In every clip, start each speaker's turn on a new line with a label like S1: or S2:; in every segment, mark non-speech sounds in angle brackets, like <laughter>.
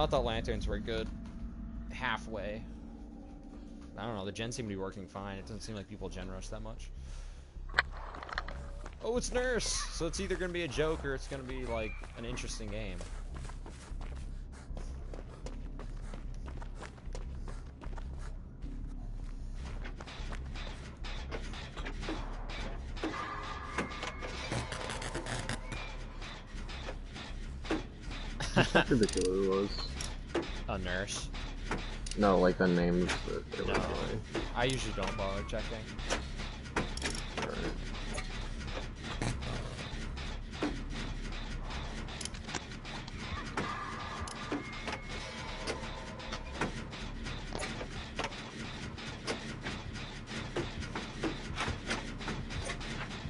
S1: I thought lanterns were good. Halfway. I don't know, the gen seem to be working fine. It doesn't seem like people gen rush that much. Oh, it's Nurse! So it's either gonna be a joke or it's gonna be, like, an interesting game.
S2: Who the killer was?
S1: A nurse.
S2: No, like the name of the killer.
S1: No. I usually don't bother checking.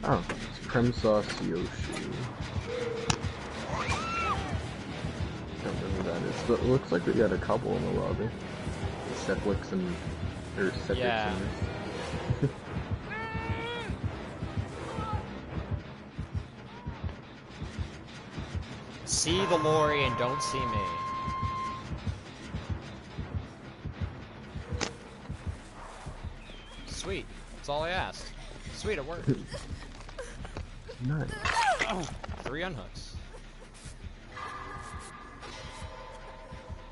S2: Oh, it's Creme Sauce Yoshi. Know who that is, but it looks like we got a couple in the lobby. Seplicks and or Seplicks
S1: Yeah.
S2: and
S1: See the lorry and don't see me. Sweet. That's all I asked. Sweet, it worked. <laughs>
S2: nice.
S1: Three unhooks.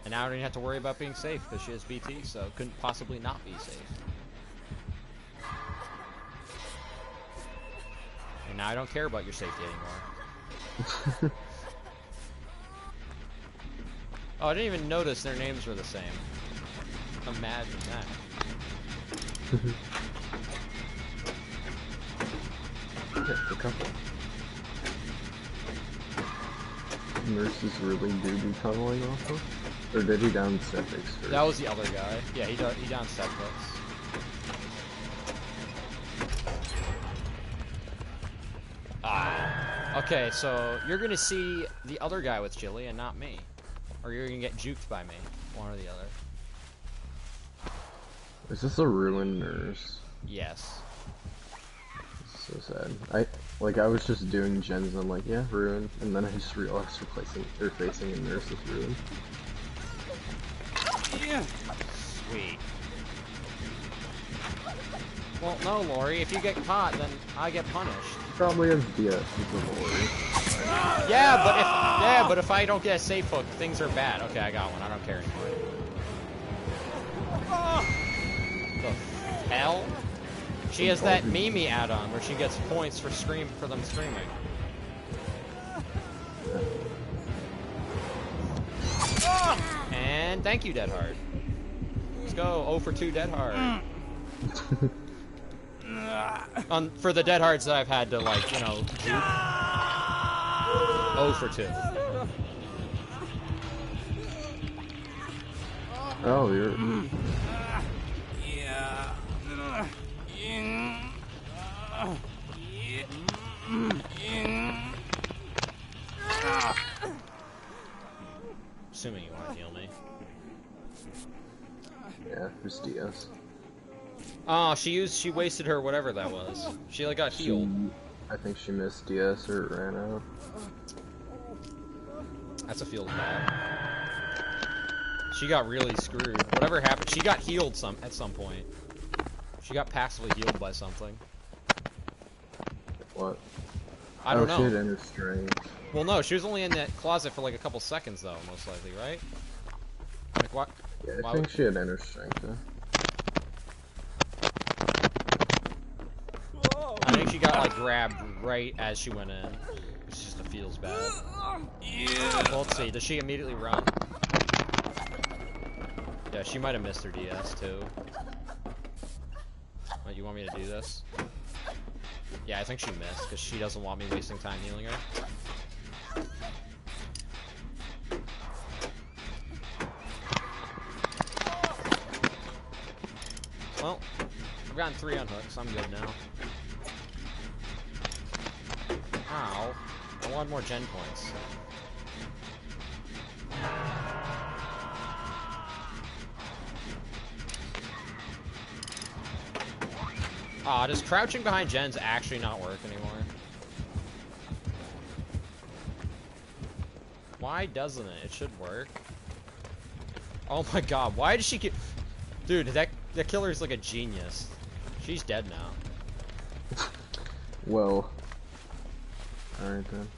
S1: And now I don't even have to worry about being safe because she has BT, so couldn't possibly not be safe. And now I don't care about your safety anymore. <laughs> Oh, I didn't even notice their names were the same. Imagine that. <laughs>
S2: Yeah, a couple. Nurses really do be tunneling off of? Or did he down Sepix first?
S1: That was the other guy. Yeah, he do, he down Seplex. Ah. Okay, so you're gonna see the other guy with Jilly and not me. Or you're gonna get juked by me. One or the other.
S2: Is this a ruined nurse?
S1: Yes.
S2: So sad. I like I was just doing gens and I'm like, yeah, ruin, and then I just realized replacing or facing a nurse is ruin.
S1: Sweet. Well, no, Lori. If you get caught, then I get punished.
S2: Probably has DS with the.
S1: Yeah, but if yeah, but if I don't get a safe hook, things are bad. Okay, I got one. I don't care anymore. The hell? She has that Mimi add-on where she gets points for scream for them screaming. And thank you, Dead Hard. Let's go. 0 for 2 Dead Hard. <laughs> On for the Dead Hards that I've had to like, you know, juke. 0 for 2.
S2: Oh, you're mm.
S1: Assuming you want to heal me.
S2: yeah, who's DS?
S1: Oh, ah, she used, she wasted her whatever that was. She like got healed.
S2: I think she missed DS or ran out.
S1: That's a field bad. She got really screwed. Whatever happened, she got healed some at some point. She got passively healed by something.
S2: What?
S1: I don't
S2: oh, she had
S1: know.
S2: inner strength.
S1: Well, no, she was only in that closet for like a couple seconds though, most likely, right? Like what?
S2: Yeah, I
S1: Why
S2: think
S1: would-
S2: she had inner strength. Huh?
S1: I think she got like grabbed right as she went in. It's just it feels bad. Well, let's see. Does she immediately run? Yeah, she might have missed her DS too. What, you want me to do this? Yeah, I think she missed because she doesn't want me wasting time healing her. Well, I've gotten three unhooks. I'm good now. Ow. I want more gen points. Aw, does crouching behind gens actually not work anymore? Why doesn't it? It should work. Oh my god, why did she get... Dude, that, that killer is like a genius. She's dead now. <laughs>
S2: Well. Alright then.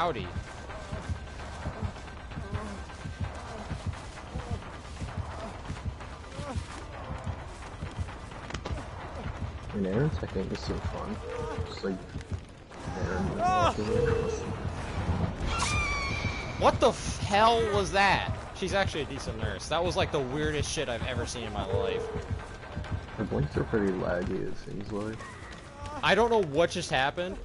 S1: Howdy.
S2: And Aaron's technique is so fun. Just like Aaron.
S1: What the hell was that? She's actually a decent nurse. That was like the weirdest shit I've ever seen in my life.
S2: Her blinks are pretty laggy, it seems like.
S1: I don't know what just happened,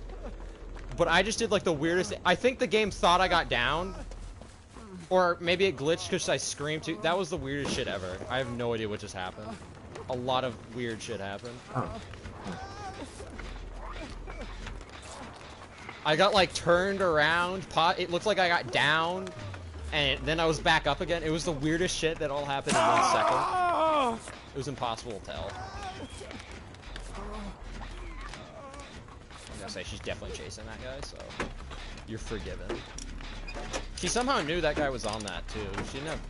S1: but I just did like the weirdest. I think the game thought I got down, or maybe it glitched because I screamed too. That was the weirdest shit ever. I have no idea what just happened. A lot of weird shit happened. I got like turned around. Pot. It looked like I got down, and then I was back up again. It was the weirdest shit that all happened in one second. It was impossible to tell. I'm gonna say she's definitely chasing that guy, so you're forgiven. She somehow knew that guy was on that too. She didn't have.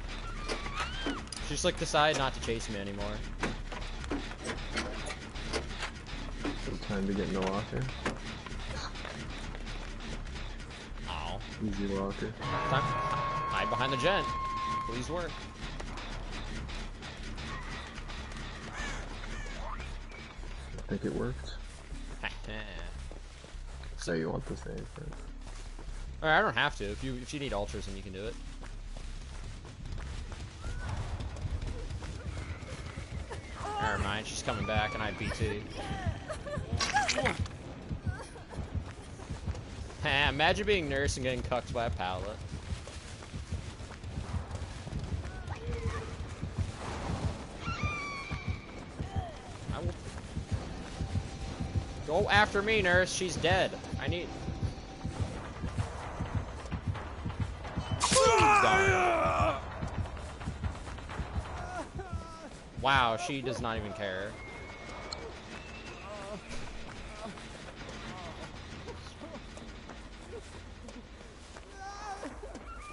S1: She just like decided not to chase me anymore.
S2: Time to get in the locker.
S1: Oh.
S2: Easy locker.
S1: Time. Hide behind the gen. Please work.
S2: I think it worked. So you want the same first.
S1: Alright, I don't have to. If you if you need then you can do it. Never mind, she's coming back, and I BT. Ha, <laughs> ah, imagine being nurse and getting cucked by a pallet. Go after me, nurse. She's dead. I need... Wow, she does not even care.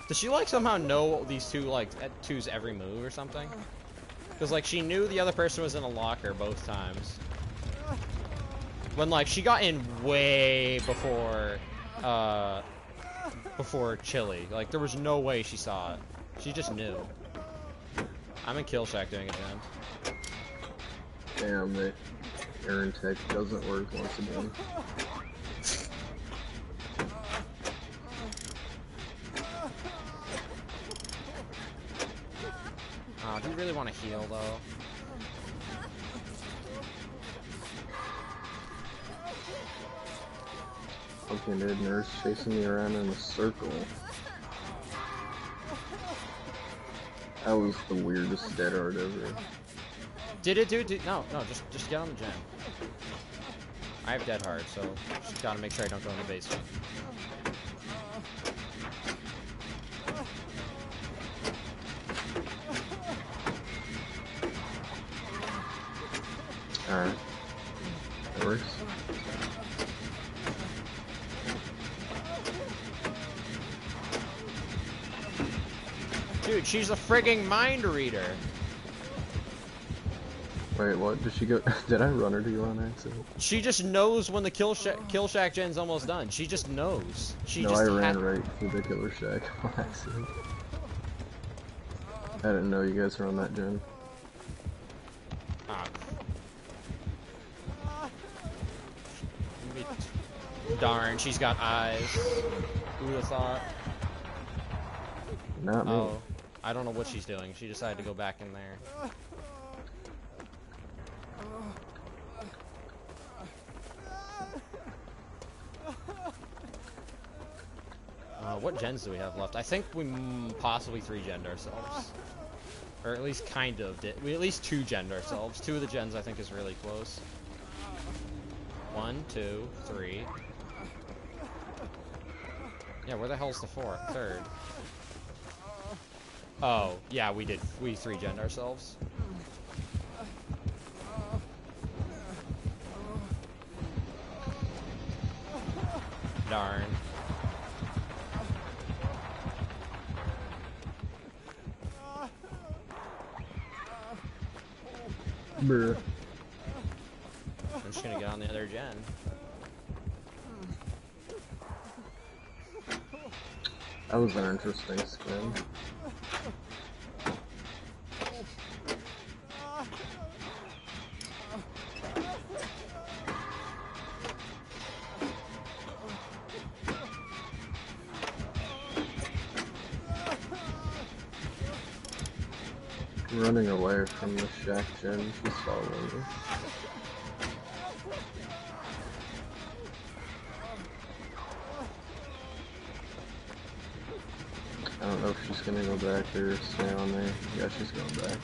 S1: Does she like somehow know these two like at two's every move or something? Because like she knew the other person was in a locker both times. When like she got in way before uh before Chili. Like there was no way she saw it. She just knew. I'm in Kill Shack doing it, Jen.
S2: Damn, the Aaron tech doesn't work once again.
S1: Oh, do you really want to heal though?
S2: Okay, mid nurse chasing me around in a circle. That was the weirdest dead hard ever.
S1: Did it do? No, no. Just just get on the gen. I have dead hard, so just gotta make sure I don't go in the basement. Dude, she's a frigging mind reader.
S2: Wait, what? Did she go? <laughs> Did I run her to you on accident?
S1: She just knows when the kill shack kill shack gen's almost done. She just knows. She
S2: no,
S1: just
S2: I ran right through the killer shack <laughs> on accident. I didn't know you guys were on that gen.
S1: Ah. Darn, she's got eyes. Who thought?
S2: Not me.
S1: Oh, I don't know what she's doing. She decided to go back in there. Uh, what gens do we have left? I think we possibly three gen ourselves. Or at least kind of did. We at least two gen ourselves. Two of the gens I think is really close. One, two, three. Yeah, where the hell's the fourth? Third. Oh, yeah, we did. We three gen ourselves. Darn.
S2: Bruh.
S1: I'm just gonna get on the other gen.
S2: That was an interesting skin. Running away from the shack gen. She's following me. I don't know if she's gonna go back or stay on there. Yeah, she's going back.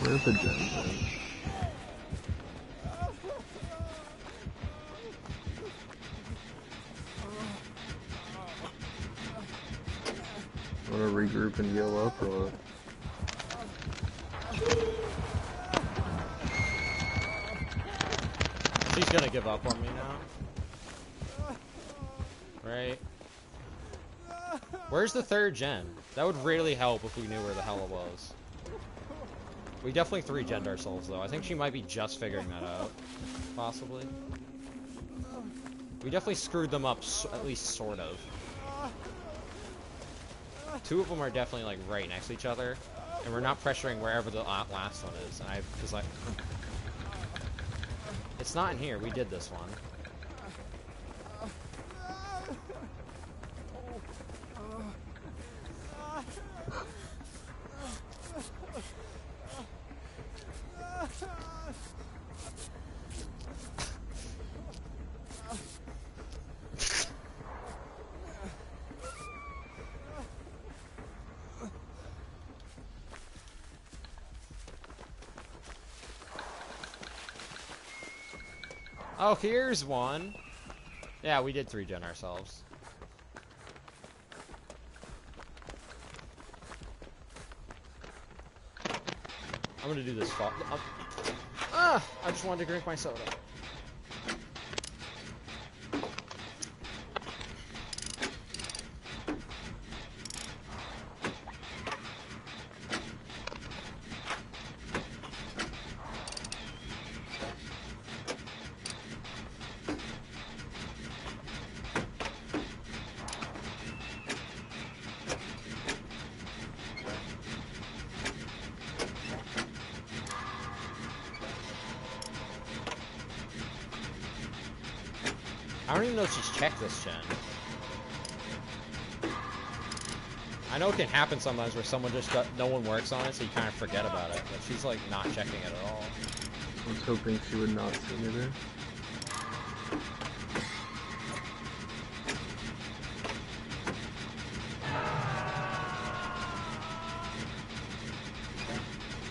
S2: Where's the gen? Wanna regroup and heal up or what?
S1: She's gonna give up on me now. Right? Where's the third gen? That would really help if we knew where the hell it was. We definitely three gen ourselves though. I think she might be just figuring that out. Possibly. We definitely screwed them up, at least sort of. Two of them are definitely like right next to each other, and we're not pressuring wherever the last one is. And I, cause like, it's not in here. We did this one. Oh, here's one. Yeah, we did three gen ourselves. I'm gonna do this fall. Ah! I just wanted to drink my soda. I don't even know if she's checked this gen. I know it can happen sometimes where someone just got, no one works on it, so you kind of forget about it. But she's like not checking it at all.
S2: I was hoping she would not see me there.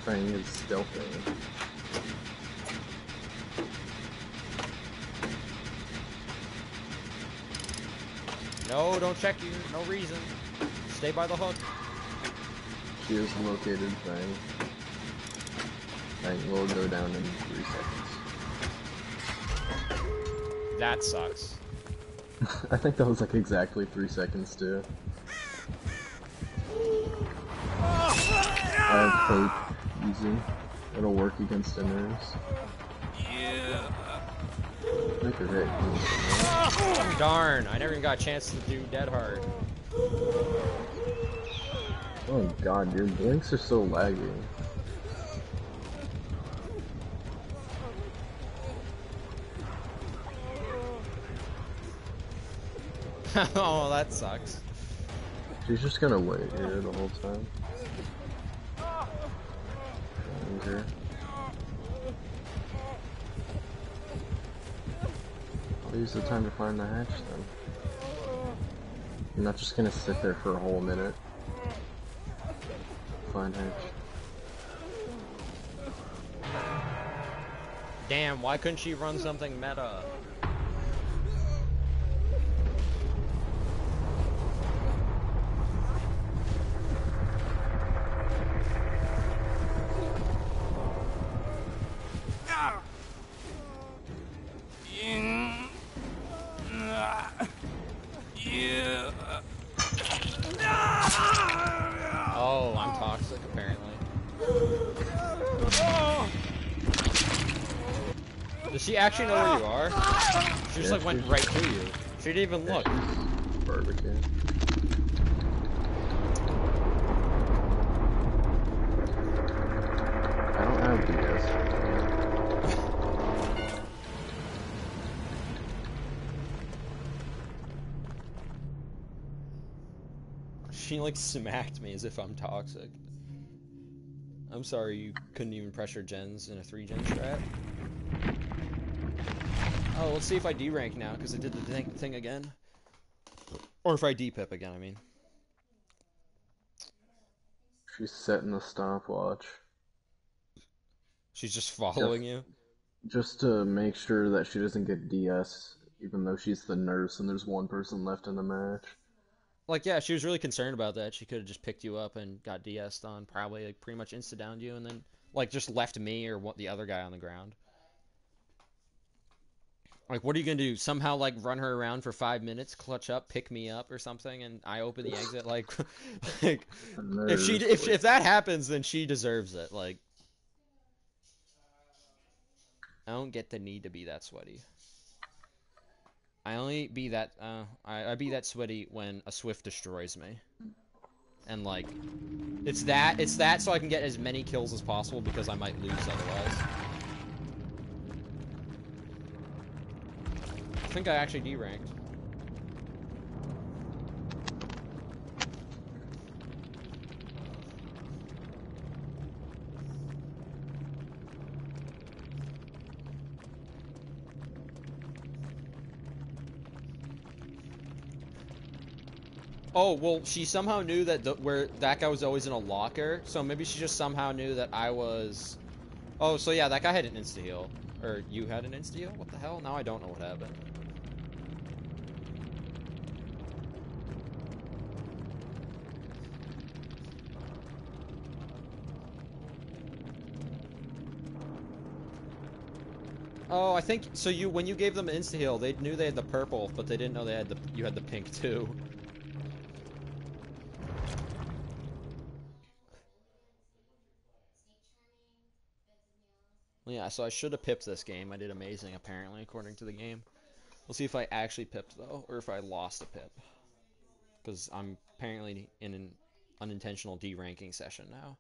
S2: Fang is stealthing.
S1: No, don't check you. No reason. Stay by the hook.
S2: She is located Fang. Fang will go down in three seconds.
S1: That sucks. <laughs>
S2: I think that was like exactly three seconds too. <laughs> I have hope. Easy. It'll work against sinners.
S3: Yeah.
S2: Make hit.
S1: Darn, I never even got a chance to do Dead Hard.
S2: Oh god, your blinks are so laggy. <laughs>
S1: oh, that sucks.
S2: She's just gonna wait here the whole time. Use the time to find the hatch then. I'm not just gonna sit there for a whole minute. Find hatch.
S1: Damn, why couldn't she run something meta? Does she actually know where you are? She just
S2: Yeah,
S1: like went right to you. She didn't even look.
S2: Barbecue. I don't have DS.
S1: She like smacked me as if I'm toxic. I'm sorry you couldn't even pressure gens in a 3 gen strat. Oh, let's see if I D rank now, because it did the thing, thing again. Or if I D pip again, I mean.
S2: She's setting the stopwatch.
S1: She's just following you.
S2: Just to make sure that she doesn't get DS, even though she's the nurse and there's one person left in the match.
S1: Like, yeah, she was really concerned about that. She could have just picked you up and got DS'd on, probably like pretty much insta downed you, and then like just left me or what the other guy on the ground. Like, what are you gonna do? Somehow like run her around for five minutes, clutch up, pick me up or something, and I open the exit? Like, <laughs> like if she if if that happens, then she deserves it. Like, I don't get the need to be that sweaty. I only be that uh, I, I be that sweaty when a SWF destroys me. And like, it's that it's that so I can get as many kills as possible because I might lose otherwise. I think I actually deranked. Oh well, she somehow knew that the, where that guy was always in a locker, so maybe she just somehow knew that I was. Oh, so yeah, that guy had an insta heal, or you had an insta heal. What the hell? Now I don't know what happened. Oh, I think so. You when you gave them insta heal, they knew they had the purple, but they didn't know they had the you had the pink too. Yeah, so I should have pipped this game. I did amazing, apparently, according to the game. We'll see if I actually pipped, though, or if I lost a pip. Because I'm apparently in an unintentional D-ranking session now.